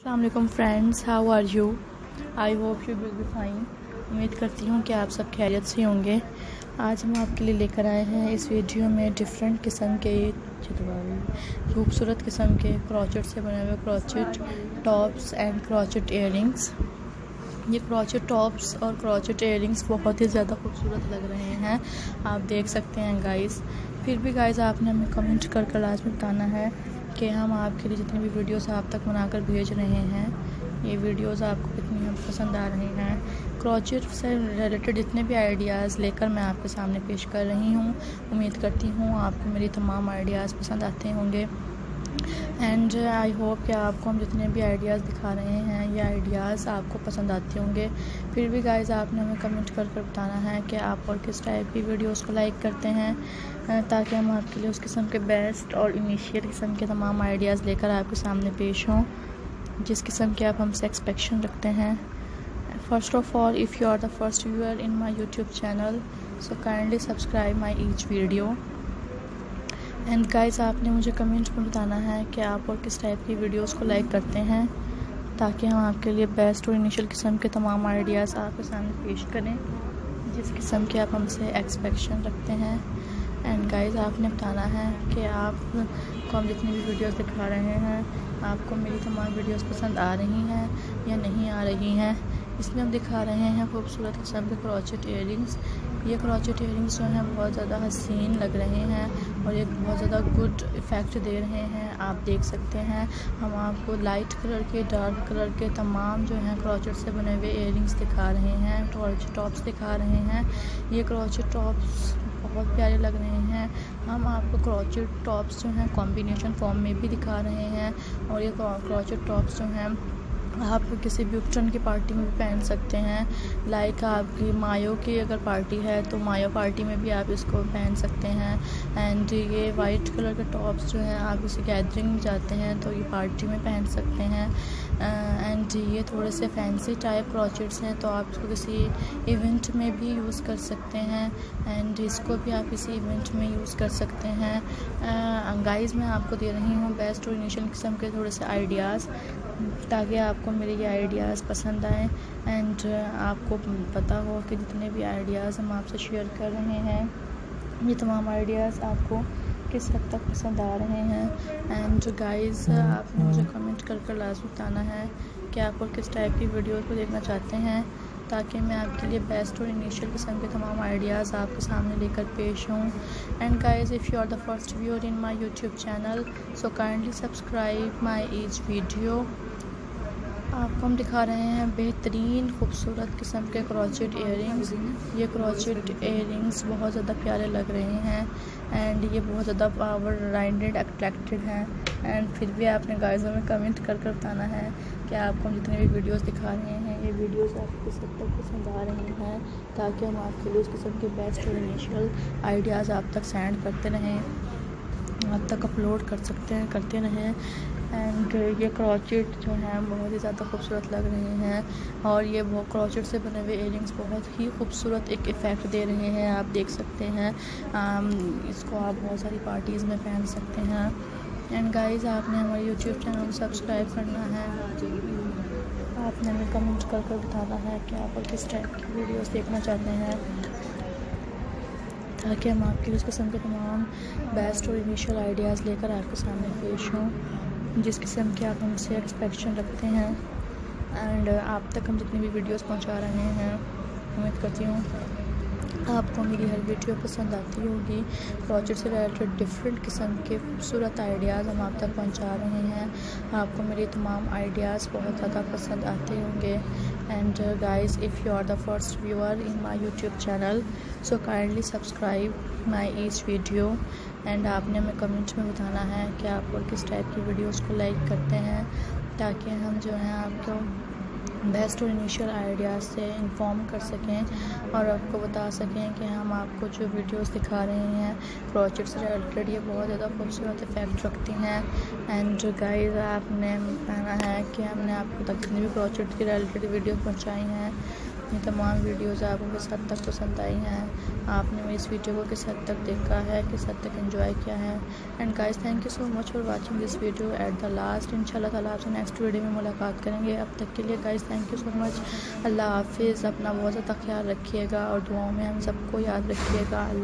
السلام علیکم friends how are you I hope you will be fine امید کرتی ہوں کہ آپ سب خیریت سے ہوں گے۔ آج ہم آپ کے لیے لے کر آئے ہیں اس ویڈیو میں ڈفرینٹ قسم کے خوبصورت قسم کے کروچٹ سے بنے ہوئے crochet tops and crochet earrings یہ کروچٹ ٹاپس اور کروچٹ ایئر رنگس بہت ہی زیادہ خوبصورت لگ رہے ہیں۔ آپ دیکھ سکتے ہیں گائز پھر بھی گائز آپ نے ہمیں کمنٹ کر کر لازمی بتانا ہے۔ کہ ہم آپ کے لیے جتنی بھی ویڈیوز آپ تک بنا کر بھیج رہے ہیں، یہ ویڈیوز آپ کو کتنی پسند آ رہی ہیں۔ کروچر سے ریلیٹڈ جتنے بھی آئیڈیاز لے کر میں آپ کے سامنے پیش کر رہی ہوں، امید کرتی ہوں آپ کو میری تمام آئیڈیاز پسند آتے ہوں گے۔ اینڈ آئی ہوپ کہ آپ کو ہم جتنے بھی آئیڈیاز دکھا رہے ہیں، یہ آئیڈیاز آپ کو پسند آتے ہوں گے۔ پھر بھی گائز آپ نے ہمیں کمنٹ کر کر بتانا ہے کہ آپ اور کس ٹائپ کی ویڈیوز کو لائک کرتے ہیں تاکہ ہم آپ کے لیے اس قسم کے بیسٹ اور انیشیل قسم کے تمام آئیڈیاز لے کر آپ کے سامنے پیش ہوں، جس قسم کے آپ ہم سے ایکسپیکشن رکھتے ہیں۔ First of all if you are the first viewer in my YouTube channel so kindly subscribe my each video and guys آپ نے مجھے کمنٹ میں بتانا ہے کہ آپ اور کس ٹائپ کی ویڈیوز کو لائک کرتے ہیں تاکہ ہم آپ کے لیے بیسٹ اور انیشل قسم کے تمام آئیڈیاز آپ کے سامنے پیش کریں، جس قسم کے آپ ہم سے ایکسپیکشن رکھتے ہیں۔ اینڈ گائز آپ نے بتانا ہے کہ آپ کو ہم جتنی بھی ویڈیوز دکھا رہے ہیں، آپ کو میری تمام ویڈیوز پسند آ رہی ہیں یا نہیں آ رہی ہیں، اس میں ہم دکھا رہے ہیں خوبصورت قسم کے کروچٹ ایئر رنگس یہ کروچٹ ایئر رنگس جو ہیں بہت زیادہ حسین لگ رہے ہیں اور یہ بہت زیادہ گڈ افیکٹ دے رہے ہیں، آپ دیکھ سکتے ہیں۔ ہم آپ کو لائٹ کلر کے ڈارک کلر کے تمام جو ہیں کروچٹ سے بنے ہوئے ایئر رنگس دکھا رہے ہیں کروچٹ ٹاپس دکھا رہے ہیں۔ یہ کروچٹ ٹاپس بہت پیارے لگ رہے ہیں۔ ہم آپ کو کروچٹ ٹاپس جو ہیں کمبینیشن فارم میں بھی دکھا رہے ہیں اور یہ کروچٹ ٹاپس جو ہیں آپ کسی بھی اپٹن کی پارٹی میں بھی پہن سکتے ہیں۔ لائک آپ کی مایو کی اگر پارٹی ہے تو مایو پارٹی میں بھی آپ اس کو پہن سکتے ہیں۔ اینڈ یہ وائٹ کلر کے ٹاپس جو ہیں، آپ کسی گیدرنگ میں جاتے ہیں تو یہ پارٹی میں پہن سکتے ہیں۔ اینڈ یہ تھوڑے سے فینسی ٹائپ کروچٹس ہیں تو آپ اس کو کسی ایونٹ میں بھی یوز کر سکتے ہیں۔ اینڈ اس کو بھی آپ کسی ایونٹ میں یوز کر سکتے ہیں۔ گائز میں آپ کو دے رہی ہوں بیسٹ اور انیشل قسم کے تھوڑے سے آئیڈیاز تاکہ آپ کو میرے یہ آئیڈیاز پسند آئیں اینڈ آپ کو پتہ ہو کہ جتنے بھی آئیڈیاز ہم آپ سے شیئر کر رہے ہیں، یہ تمام آئیڈیاز آپ کو کس حد تک پسند آ رہے ہیں اینڈ گائز آپ نے مجھے کمنٹ کر کر لازم بتانا ہے کہ آپ کو کس ٹائپ کی ویڈیوز کو دیکھنا چاہتے ہیں تاکہ میں آپ کے لیے بیسٹ اور انیشیل قسم کے تمام آئیڈیاز آپ کے سامنے لے کر پیش ہوں and guys if you are the first viewer in my YouTube channel so kindly subscribe my each video آپ کو ہم دکھا رہے ہیں بہترین خوبصورت قسم کے کروچٹ ایئر رنگس یہ کروچٹ ایئر رنگس بہت زیادہ پیارے لگ رہے ہیں اینڈ یہ بہت زیادہ پاور رائنڈیڈ اٹریکٹیڈ ہیں اینڈ پھر بھی آپ نے گائزوں میں کمنٹ کر کر بتانا ہے کہ آپ کو ہم جتنے بھی ویڈیوز دکھا رہے ہیں، یہ ویڈیوز آپ کو کس حد تک پسند آ رہی ہیں تاکہ ہم آپ کے لیے اس قسم کے بیسٹ اور انیشیل آئیڈیاز آپ تک سینڈ کرتے رہیں، آپ تک اپلوڈ کر سکتے ہیں، کرتے رہیں۔ اینڈ یہ کروچٹ جو ہیں بہت ہی زیادہ خوبصورت لگ رہے ہیں اور یہ وہ کروچٹ سے بنے ہوئے ایئر رنگس بہت ہی خوبصورت ایک افیکٹ دے رہے ہیں، آپ دیکھ سکتے ہیں۔ اس کو آپ بہت ساری پارٹیز میں پہن سکتے ہیں۔ اینڈ گائز آپ نے ہمارے یوٹیوب چینل سبسکرائب کرنا ہے۔ آپ نے ہمیں کمنٹ کر کر بتانا ہے کہ آپ اور کس ٹائپ کی ویڈیوز دیکھنا چاہتے ہیں۔ تاکہ ہم آپ کے اس قسم کے تمام بیسٹ اور انیشیل آئیڈیاز لے کر آپ کے سامنے پیش ہوں۔ جس قسم کے آپ ہم سے ایکسپیکشن رکھتے ہیں اینڈ آپ تک ہم جتنی بھی ویڈیوز پہنچا رہے ہیں، امید کرتی ہوں آپ کو میری ہر ویڈیو پسند آتی ہوگی۔ پروجیکٹ سے ریلیٹڈ ڈفرینٹ قسم کے خوبصورت آئیڈیاز ہم آپ تک پہنچا رہے ہیں۔ آپ کو میری تمام آئیڈیاز بہت زیادہ پسند آتے ہوں گے۔ And guys if you are the first viewer in my YouTube channel so kindly subscribe my each video and آپ نے ہمیں کمنٹ میں بتانا ہے کہ آپ اور کس ٹائپ کی ویڈیوز کو لائک کرتے ہیں، تاکہ ہم جو ہیں آپ کو بیسٹ اور انیشیل آئیڈیاز سے انفارم کر سکیں اور آپ کو بتا سکیں کہ ہم آپ کو جو ویڈیوز دکھا رہے ہیں پروجیکٹ سے ریلیٹڈ یہ بہت زیادہ خوبصورت افیکٹ رکھتی ہیں. اینڈ گائز آپ نے کہنا ہے کہ ہم نے آپ کو تک جتنی بھی پروجیکٹ کی ریلیٹڈ ویڈیوز پہنچائی ہیں. اپنی تمام ویڈیوز آپ کو کس حد تک پسند آئی ہیں۔ آپ نے اس ویڈیو کو کس حد تک دیکھا ہے، کس حد تک انجوائے کیا ہے؟ And guys thank you so much for watching this video at the last ان شاء اللہ تعالیٰ آپ سے نیکسٹ ویڈیو میں ملاقات کریں گے۔ اب تک کے لیے guys thank you so much اللہ حافظ، اپنا بہت زیادہ خیال رکھیے گا اور دعاؤں میں ہم سب کو یاد رکھیے گا۔ اللہ